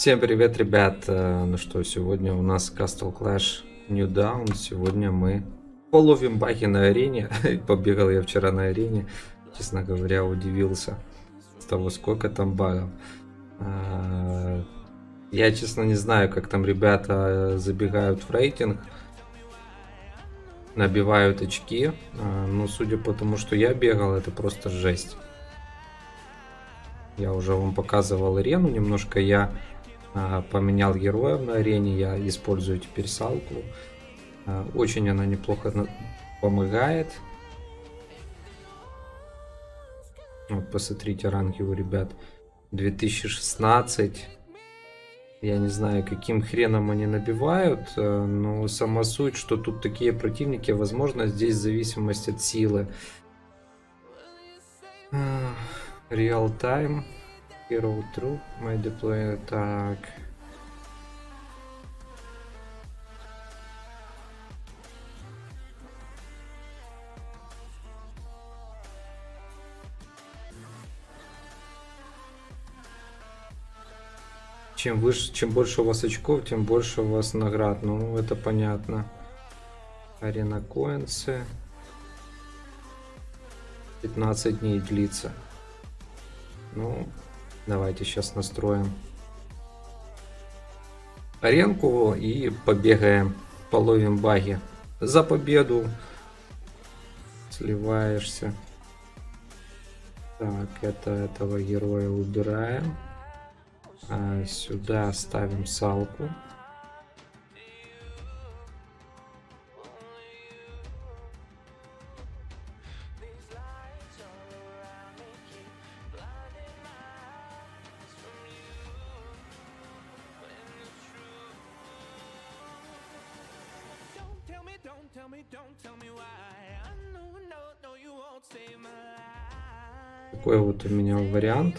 Всем привет, ребят! Э, Ну что, сегодня у нас Castle Clash New Down. Сегодня мы половим баги на арене. Побегал я вчера на арене. Честно говоря, удивился с того, сколько там багов. А, Я, честно, не знаю, как там ребята забегают в рейтинг. Набивают очки. А, Но судя по тому, что я бегал, это просто жесть. Я уже вам показывал арену немножко. Я поменял героев на арене. Я использую теперь салку. А, Очень она неплохо помогает. Вот посмотрите ранги у ребят. 2016. Я не знаю, каким хреном они набивают, э, но сама суть, что тут такие противники, возможно, здесь зависимость от силы. Real time. Hero True. My deploy. Так. Чем выше, чем больше у вас очков, тем больше у вас наград. Ну, это понятно. Арена коинсы. 15 дней длится. Ну, давайте сейчас настроим аренку и побегаем, половим баги. За победу сливаешься. Так, это этого героя убираем. А, сюда ставим салку. Вот у меня вариант.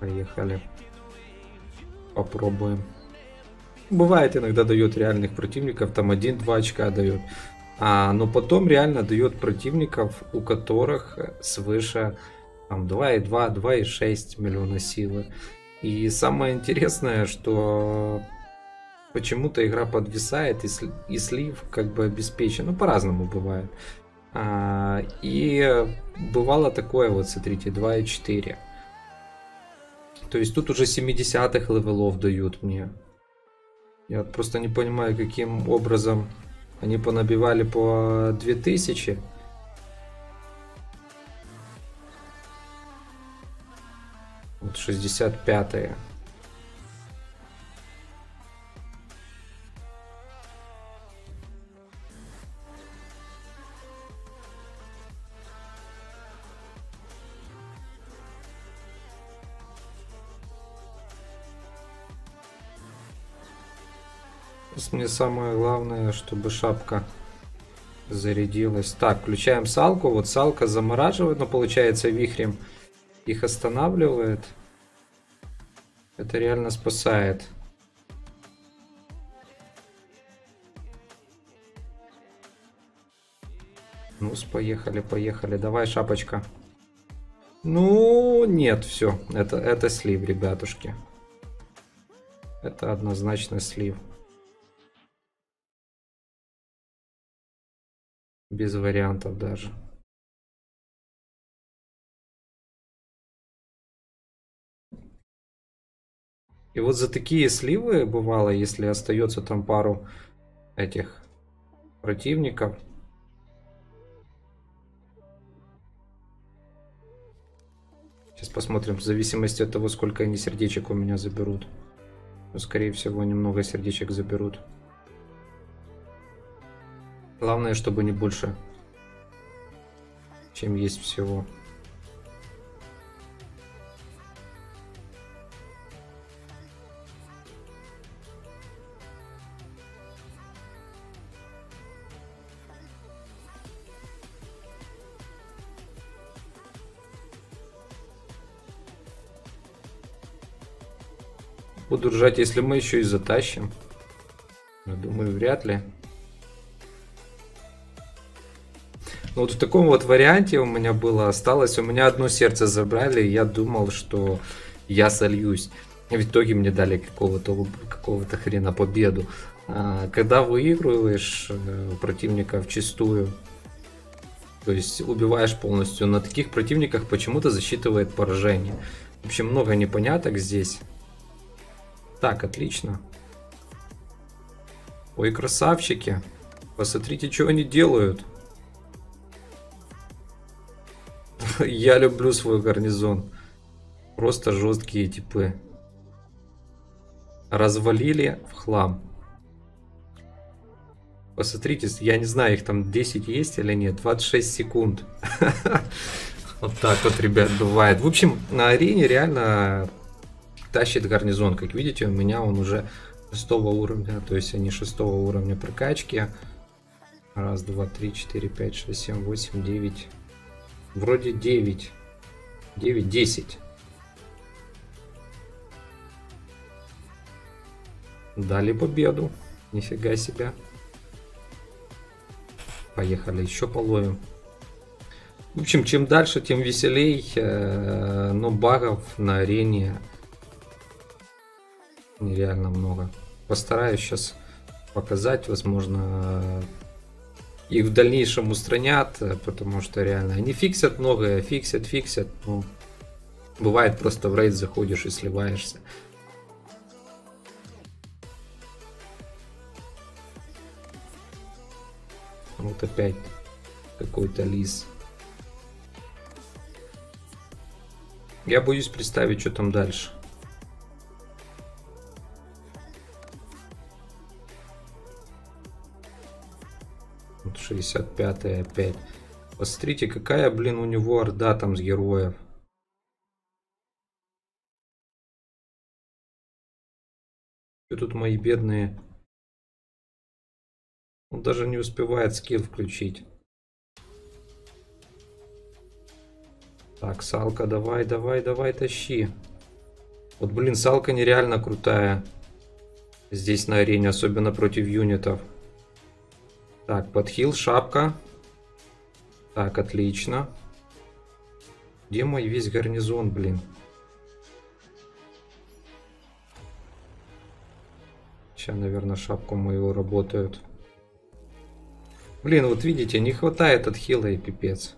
Поехали. Попробуем. Бывает иногда дает реальных противников, там 1-2 очка дает. А, но потом реально дает противников, у которых свыше там 2,2, 2,6 миллиона силы. И самое интересное, что почему-то игра подвисает и, сли- и слив как бы обеспечен. Ну, по-разному бывает. А, и бывало такое, вот смотрите, 2,4. То есть тут уже 70-х левелов дают мне. Я просто не понимаю, каким образом они понабивали по 2000. Вот 65-е. Мне самое главное, чтобы шапка зарядилась. Так, включаем салку. Вот салка замораживает, но получается вихрем их останавливает. Это реально спасает. Ну, поехали, поехали. Давай, шапочка. Ну, нет, все. Это, это слив, ребятушки. Это однозначно слив. Без вариантов даже. И вот за такие сливы бывало, если остается там пару этих противников. Сейчас посмотрим, в зависимости от того, сколько они сердечек у меня заберут. Ну, скорее всего, немного сердечек заберут. Главное, чтобы не больше, чем есть всего. Буду ржать, если мы еще и затащим. Я думаю, вряд ли. Ну, Вот в таком вот варианте у меня было осталось. У меня одно сердце забрали, и я думал, что я сольюсь. И в итоге мне дали какого-то какого-то хрена победу. А, Когда выигрываешь э, противника в чистую, то есть убиваешь полностью, на таких противниках почему-то засчитывает поражение. В общем, много непоняток здесь. Так, отлично. Ой, красавчики. Посмотрите, что они делают. Я люблю свой гарнизон. Просто жесткие типы. Развалили в хлам. Посмотрите, я не знаю, их там 10 есть или нет. 26 секунд. Вот так вот, ребят, бывает. В общем, на арене реально тащит гарнизон. Как видите, у меня он уже 6 уровня. То есть они 6 уровня прокачки. Раз, два, три, четыре, пять, шесть, семь, восемь, девять. Вроде 9. 9, 10. Дали победу. Нифига себе. Поехали, еще половим. В общем, чем дальше, тем веселей. э, Но багов на арене нереально много. Постараюсь сейчас показать, возможно, их в дальнейшем устранят, э, потому что реально они фиксят многое, фиксят, фиксят. Ну, бывает просто в рейд заходишь и сливаешься. Вот опять какой-то лис. Я боюсь представить, что там дальше. 65 опять. Посмотрите, какая, блин, у него орда там с героев. Что тут мои бедные? Он даже не успевает скилл включить. Так, Салка, давай, давай, давай, тащи. Вот, блин, Салка нереально крутая. Здесь на арене, особенно против юнитов. Так, подхил, шапка. Так, отлично. Где мой весь гарнизон, блин? Сейчас, наверное, шапку мою работают. Блин, вот видите, не хватает от хила и пипец.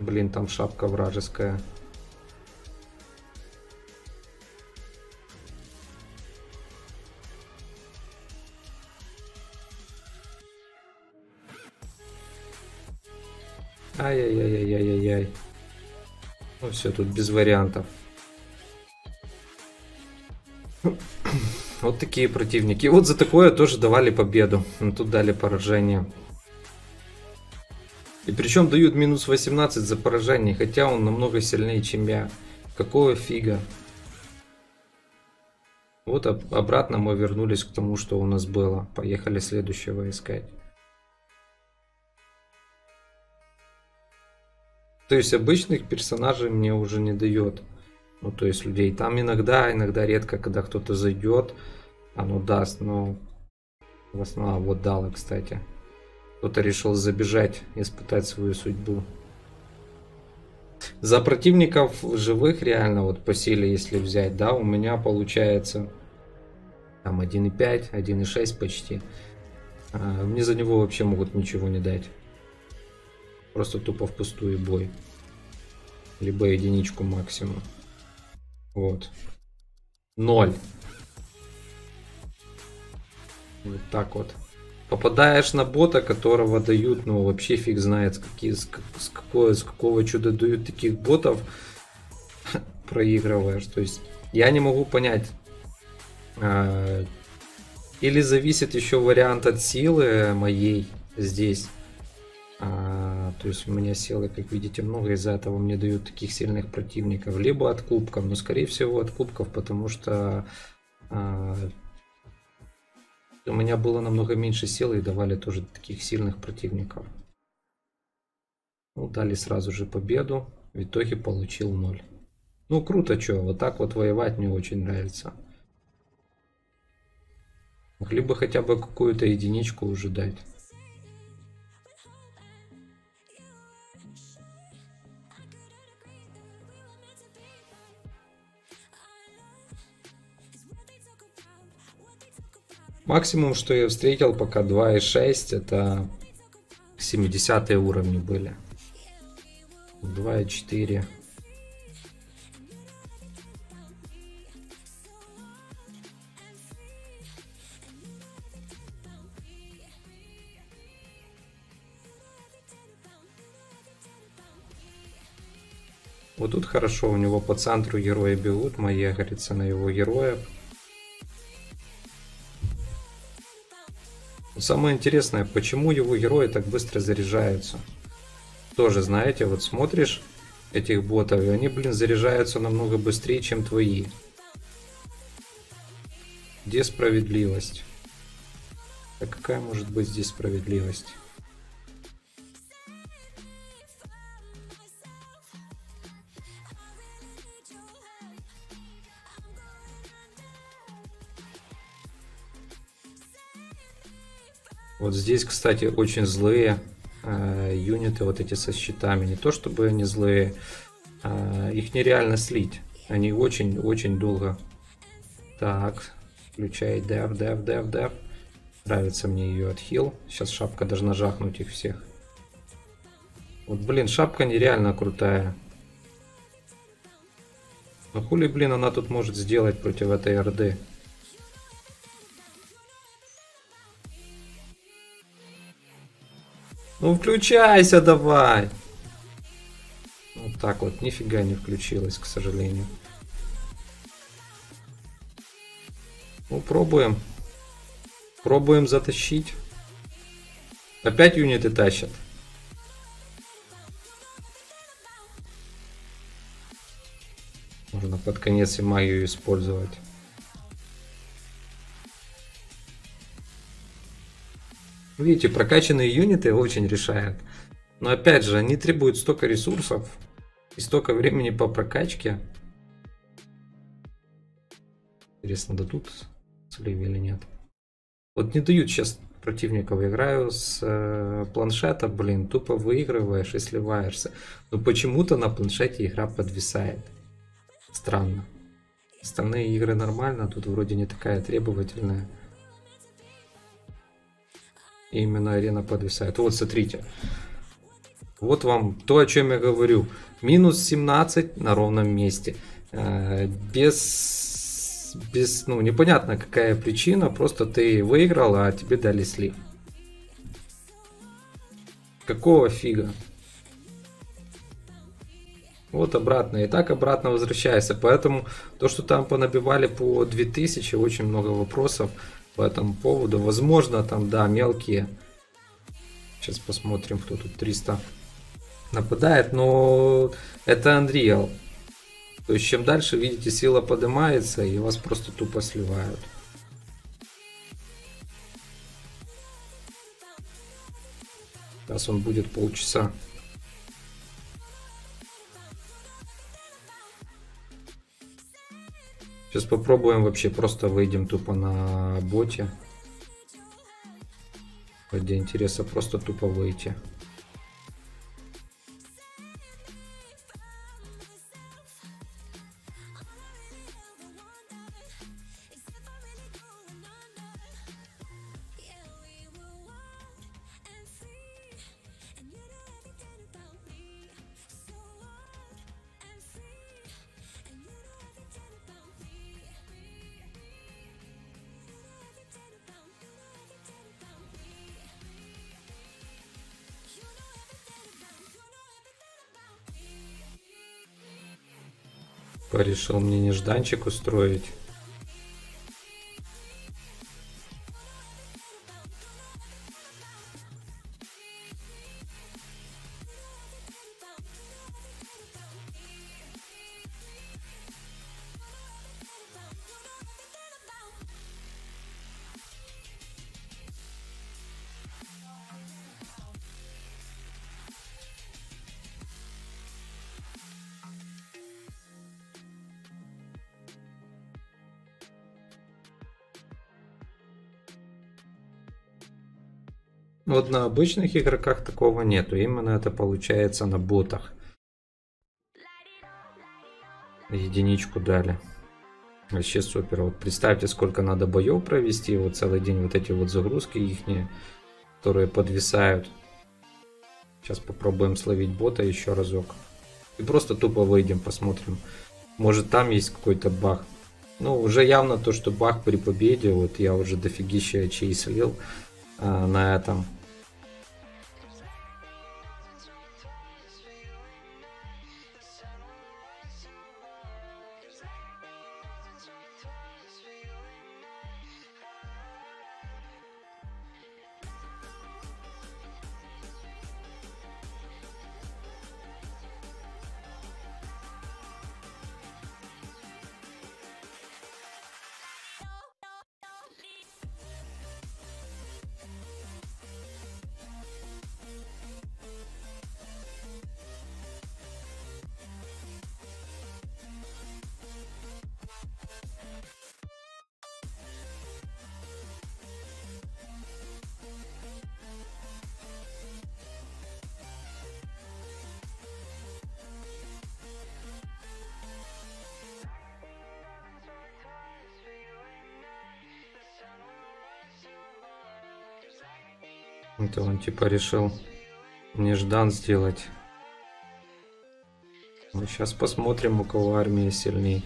Блин, там шапка вражеская. Ай-яй-яй-яй-яй-яй. Ну все, тут без вариантов. Вот такие противники. Вот за такое тоже давали победу. Но тут дали поражение. И причем дают минус 18 за поражение, хотя он намного сильнее, чем я. Какого фига? Вот об- обратно мы вернулись к тому, что у нас было. Поехали следующего искать. То есть обычных персонажей мне уже не дает. Ну, то есть людей. Там иногда, иногда редко, когда кто-то зайдет, оно даст, но в основном вот дало, кстати. Кто-то решил забежать, испытать свою судьбу. За противников живых реально, вот по силе, если взять, да, у меня получается там 1.5, 1.6 почти. А, мне за него вообще могут ничего не дать. Просто тупо впустую бой. Либо единичку максимум. Вот. Ноль. Вот так вот. Попадаешь на бота, которого дают, ну вообще фиг знает, какие, с, с, какое, с какого чуда дают таких ботов, проигрываешь. То есть я не могу понять, а, или зависит еще вариант от силы моей здесь. То есть у меня силы, как видите, много, из-за этого мне дают таких сильных противников. Либо от кубков, но скорее всего от кубков, потому что а, у меня было намного меньше силы и давали тоже таких сильных противников. Ну, дали сразу же победу. В итоге получил 0. Ну, круто, что, вот так вот воевать мне очень нравится. Могли бы хотя бы какую-то единичку уже дать. Максимум, что я встретил пока 2.6, это 70 уровни были. 2.4. Вот тут хорошо, у него по центру герои бегут, мои горится на его героев. Самое интересное, почему его герои так быстро заряжаются. Тоже, знаете, вот смотришь этих ботов, и они, блин, заряжаются намного быстрее, чем твои. Где справедливость? А какая может быть здесь справедливость? Вот здесь, кстати, очень злые э, юниты вот эти со щитами. Не то чтобы они злые, э, их нереально слить. Они очень-очень долго. Так, включай дев, дев, дев, дев. Нравится мне ее отхил. Сейчас шапка должна жахнуть их всех. Вот, блин, шапка нереально крутая. Ну хули, блин, она тут может сделать против этой орды? Ну включайся давай. Вот так вот, нифига не включилась, к сожалению. Ну, пробуем. Пробуем затащить. Опять юниты тащат. Можно под конец и магию использовать. Видите, прокачанные юниты очень решают. Но опять же, они требуют столько ресурсов и столько времени по прокачке. Интересно, дадут сливы или нет. Вот не дают сейчас противников. Играю с э, планшета, блин, тупо выигрываешь и сливаешься. Но почему-то на планшете игра подвисает. Странно. Остальные игры нормально, тут вроде не такая требовательная. Именно арена подвисает. Вот, смотрите. Вот вам то, о чем я говорю. Минус 17 на ровном месте. Э, без, без, ну, непонятно какая причина. Просто ты выиграл, а тебе дали слив. Какого фига? Вот обратно. И так обратно возвращайся. Поэтому то, что там понабивали по 2000, очень много вопросов по этому поводу. Возможно, там, да, мелкие. Сейчас посмотрим, кто тут 300 нападает. Но это Unreal. То есть, чем дальше, видите, сила поднимается, и вас просто тупо сливают. Сейчас он будет полчаса. Сейчас попробуем вообще просто выйдем тупо на боте. Ради интереса просто тупо выйти. Решил мне нежданчик устроить. Вот на обычных игроках такого нету. Именно это получается на ботах. Единичку дали. Вообще супер. Вот представьте, сколько надо боев провести. Вот целый день вот эти вот загрузки их, которые подвисают. Сейчас попробуем словить бота еще разок. И просто тупо выйдем, посмотрим. Может там есть какой-то баг. Ну, уже явно то, что баг при победе. Вот я уже дофигища очей слил а, на этом. Это он типа решил неждан сделать. Мы сейчас посмотрим, у кого армия сильней.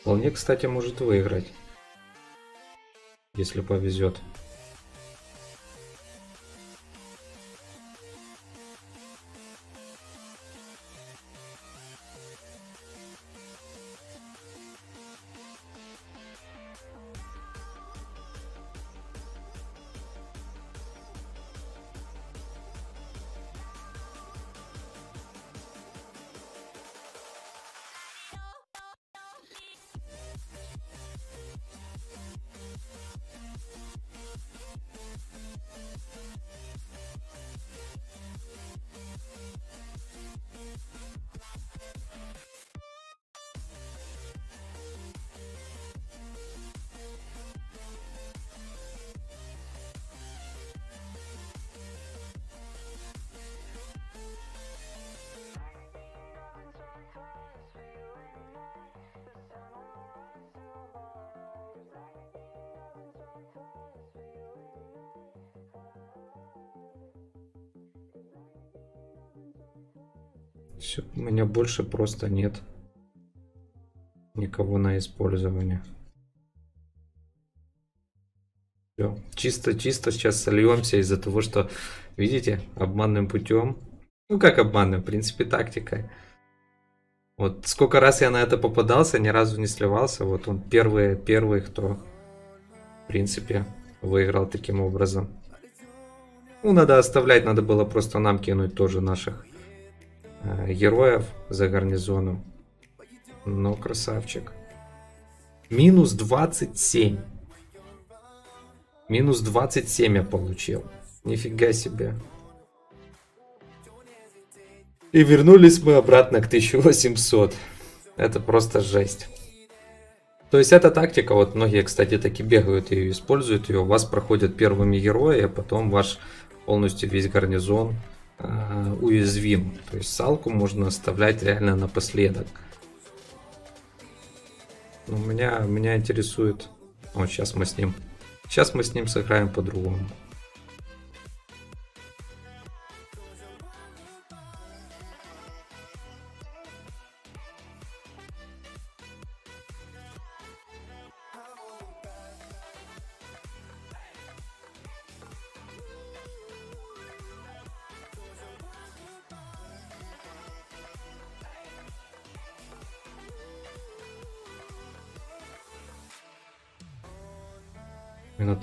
Вполне, кстати, может выиграть. Если повезет. Все, у меня больше просто нет никого на использование. Все, чисто-чисто сейчас сольемся из-за того, что, видите, обманным путем. Ну как обманным, в принципе, тактикой. Вот сколько раз я на это попадался, ни разу не сливался. Вот он первый, первый, кто, в принципе, выиграл таким образом. Ну, надо оставлять, надо было просто нам кинуть тоже наших героев за гарнизоном. Ну, красавчик. Минус 27. Минус 27 я получил. Нифига себе. И вернулись мы обратно к 1800. Это просто жесть. То есть эта тактика, вот многие, кстати, таки бегают и используют ее. У вас проходят первыми герои, а потом ваш полностью весь гарнизон э, уязвим. То есть салку можно оставлять реально напоследок. Но меня, меня интересует... Вот сейчас мы с ним... Сейчас мы с ним сыграем по-другому.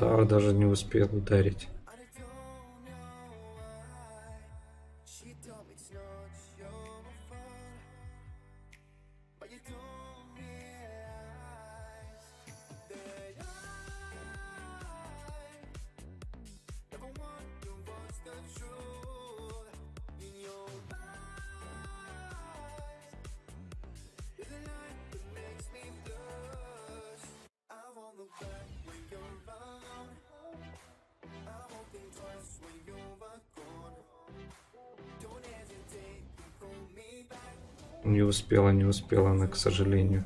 Минотавр даже не успел ударить. Успела, не успела она, к сожалению.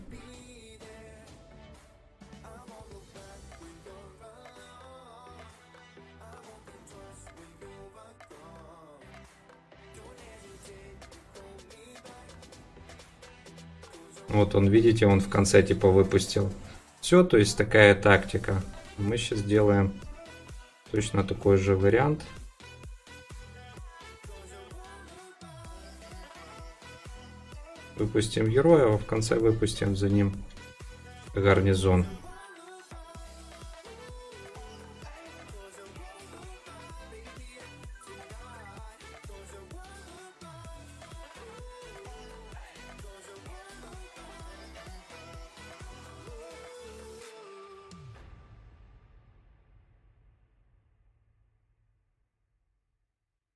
Вот он, видите, он в конце типа выпустил. Все, то есть такая тактика. Мы сейчас сделаем точно такой же вариант. Выпустим героя, а в конце выпустим за ним гарнизон.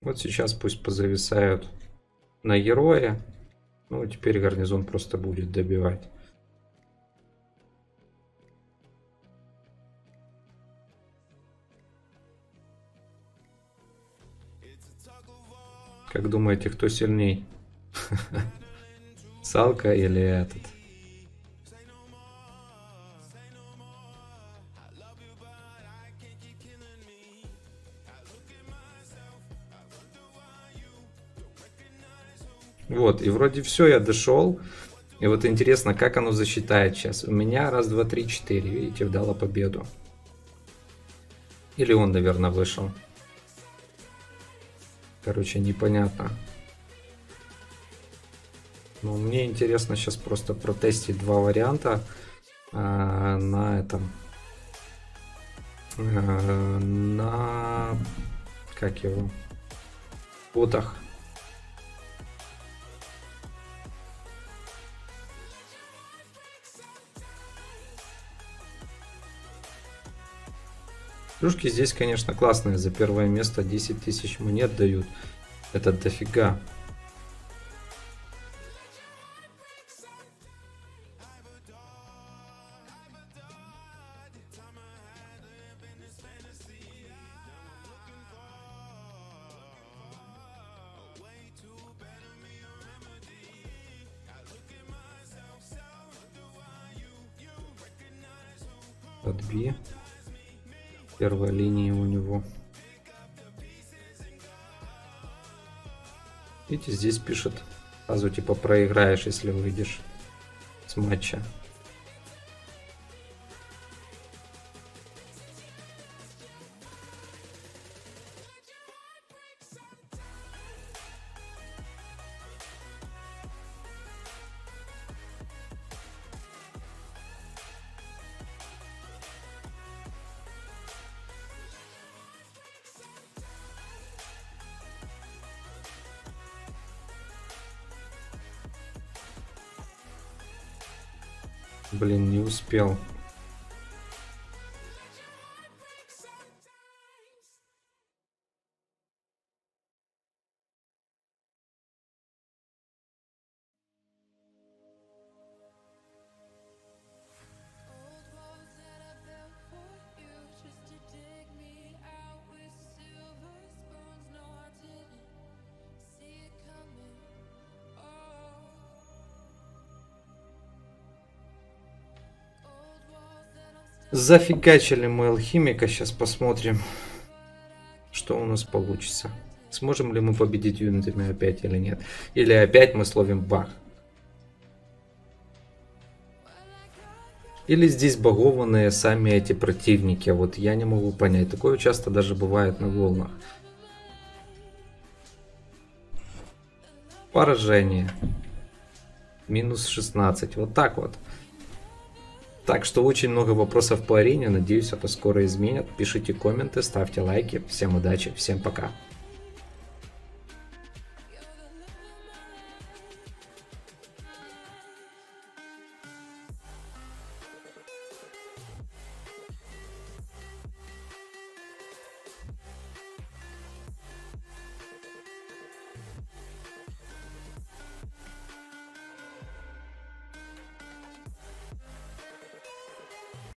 Вот сейчас пусть позависают на героя. Ну, теперь гарнизон просто будет добивать. Как думаете, кто сильней? Салка или этот? Вот, и вроде все, я дошел. И вот интересно, как оно засчитает сейчас. У меня раз, два, три, четыре. Видите, вдала победу. Или он, наверное, вышел. Короче, непонятно. Но мне интересно сейчас просто протестить два варианта э, на этом. Э, на... Как его? Ботах. Плюшки здесь, конечно, классные. За первое место 10 тысяч монет дают. Это дофига. Подби. Первая линия у него. Видите, здесь пишет сразу типа проиграешь, если выйдешь с матча. Блин, не успел. Зафигачили мы алхимика. Сейчас посмотрим, что у нас получится. Сможем ли мы победить юнитами опять или нет? Или опять мы словим бах? Или здесь багованные сами эти противники? Вот я не могу понять. Такое часто даже бывает на волнах. Поражение. Минус 16. Вот так вот. Так что очень много вопросов по арене. Надеюсь, это скоро изменят. Пишите комменты, ставьте лайки. Всем удачи, всем пока.